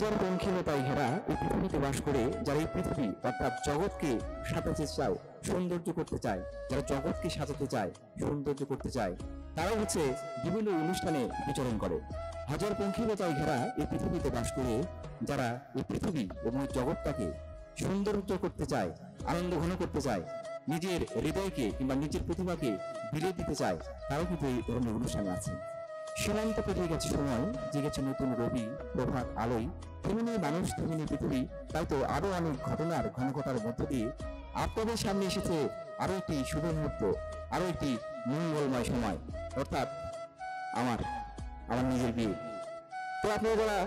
হাজার পঙ্খিলতায় ঘেরা এই পৃথিবীতে বাস করে যারা এই পৃথিবী অর্থাৎ জগৎকে সাজাতে চাও সৌন্দর্য করতে চায়, যারা জগৎকে সাজাতে চায়, সৌন্দর্য করতে চায় তারা হচ্ছে বিভিন্ন অনুষ্ঠানে বিচরণ করে। হাজার পঙ্খিলতায় ঘেরা এই পৃথিবীতে বাস করে যারা এই পৃথিবী এবং জগৎটাকে সৌন্দর্য করতে চায়, আনন্দ ঘন করতে চায়, নিজের হৃদয়কে কিংবা নিজের প্রতিভাকে বিলিয়ে দিতে চায়, তারাও কিন্তু এই ধরনের অনুষ্ঠানে আছে সীমান্ত পেরিয়ে গেছে সময় জেগেছে নতুন রবি, প্রভাত আলোয় তেমনি মানুষ তেমনি পৃথিবী। তাই তো আরও অনেক ঘটনার ঘনঘটার মধ্য দিয়ে আপনাদের সামনে এসেছে আরও একটি শুভ মুহূর্ত, আরও একটি মঙ্গলময় সময়। অর্থাৎ আমার আমার নিজের বিয়ে। তো আপনারা যারা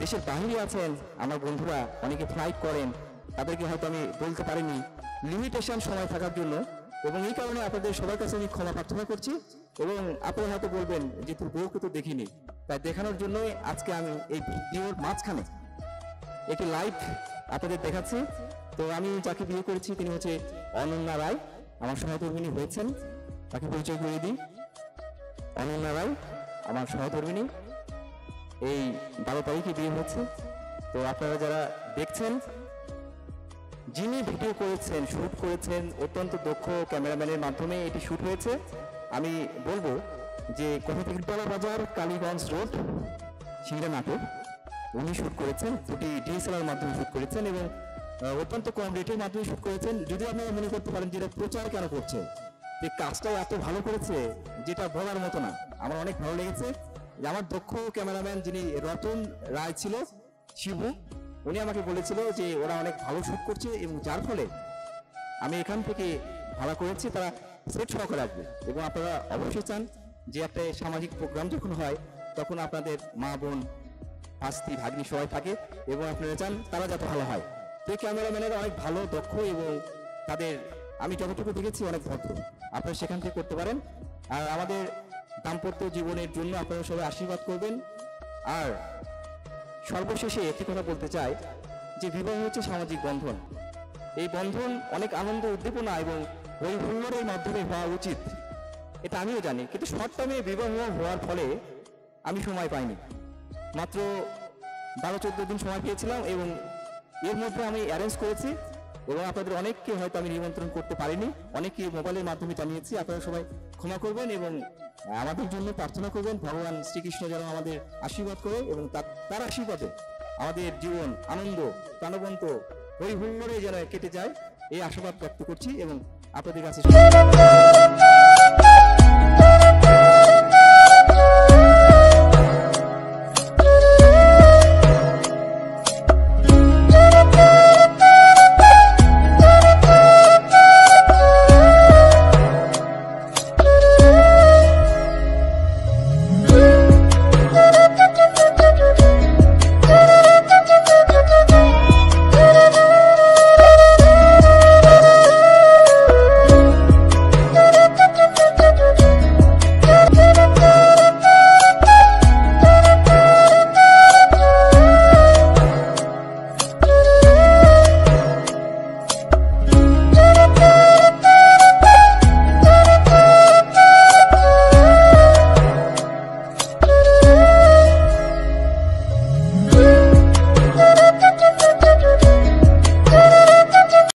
দেশের বাহিরে আছেন, আমার বন্ধুরা, অনেকে ফ্লাইট করেন, তাদেরকে হয়তো আমি বলতে পারিনি লিমিটেশন সময় থাকার জন্য এবং এই কারণে আপনাদের সবার কাছে আমি ক্ষমা প্রার্থনা করছি এবং আপনারা হয়তো বলবেন যে তোর বউকে তো দেখিনি। তাই দেখানোর জন্যই আজকে আমি এই ভিডিওর মাঝখানে একটি লাইভ আপনাদের দেখাচ্ছি। তো আমি যাকে বিয়ে করেছি, তিনি হচ্ছে অনন্যা রায়। আমার সহধর্মিনী হয়েছেন। তাকে পরিচয় করে দিই। অনন্যা রায়, আমার সহধর্মিনী। এই বারো তারিখে বিয়ে হচ্ছে তো আপনারা যারা দেখছেন যিনি ভিডিও করেছেন শুট করেছেন, অত্যন্ত দক্ষ ক্যামেরাম্যানের মাধ্যমে এটি শুট হয়েছে। আমি বলব যে কোথাপিলপাড়া বাজার, কালীগঞ্জ রোড সিংড়া নাটক উনি শুট করেছেন, দুটি ডিএসএলআর মাধ্যমে শুট করেছেন এবং অত্যন্ত কম রেটের মাধ্যমে শুট করেছেন। যদি আপনারা মনে করতে পারেন যে এটা প্রচার কেন করছে? যে কাজটা এত ভালো করেছে, যেটা বলার মতো না। আমার অনেক ভালো লেগেছে। আমার দক্ষ ক্যামেরাম্যান যিনি রতন রায় ছিল, শিবু উনি আমাকে বলেছিল যে ওরা অনেক ভালো শুট করছে এবং যার ফলে আমি এখান থেকে ভাড়া করেছি, তারা সেট সহকারে রাখবে এবং আপনারা অবশ্যই চান যে একটা সামাজিক প্রোগ্রাম যখন হয়, তখন আপনাদের মা, বোন আস্তি ভাগ্নি সবাই থাকে এবং আপনারা চান তারা যাতে ভালো হয়। তো ক্যামেরাম্যানেরা অনেক ভালো, দক্ষ এবং তাদের আমি যতটুকু দেখেছি অনেক ভদ্র। আপনারা সেখান থেকে করতে পারেন। আর আমাদের দাম্পত্য জীবনের জন্য আপনারা সবাই আশীর্বাদ করবেন। আর সর্বশেষে একটি কথা বলতে চাই, যে বিবাহ হচ্ছে সামাজিক বন্ধন। এই বন্ধন অনেক আনন্দ, উদ্দীপনা এবং ওই হুল্লোড়ের মাধ্যমে হওয়া উচিত। এটা আমিও জানি, কিন্তু শর্ট টার্মে বিবাহ হওয়ার ফলে আমি সময় পাইনি। মাত্র বারো চোদ্দ দিন সময় পেয়েছিলাম এবং এর মধ্যে আমি অ্যারেঞ্জ করেছি এবং আপনাদের অনেককে হয়তো আমি নিমন্ত্রণ করতে পারিনি। অনেককে মোবাইলের মাধ্যমে জানিয়েছি, আপনারা সবাই ক্ষমা করবেন এবং আমাদের জন্য প্রার্থনা করবেন, ভগবান শ্রীকৃষ্ণ যেন আমাদের আশীর্বাদ করে এবং তার আশীর্বাদে আমাদের জীবন, আনন্দ, প্রাণবন্ত হুল্লোড়ে যেন কেটে যায়। এই আশীর্বাদ ব্যক্ত করছি এবং আপনাদের কাছে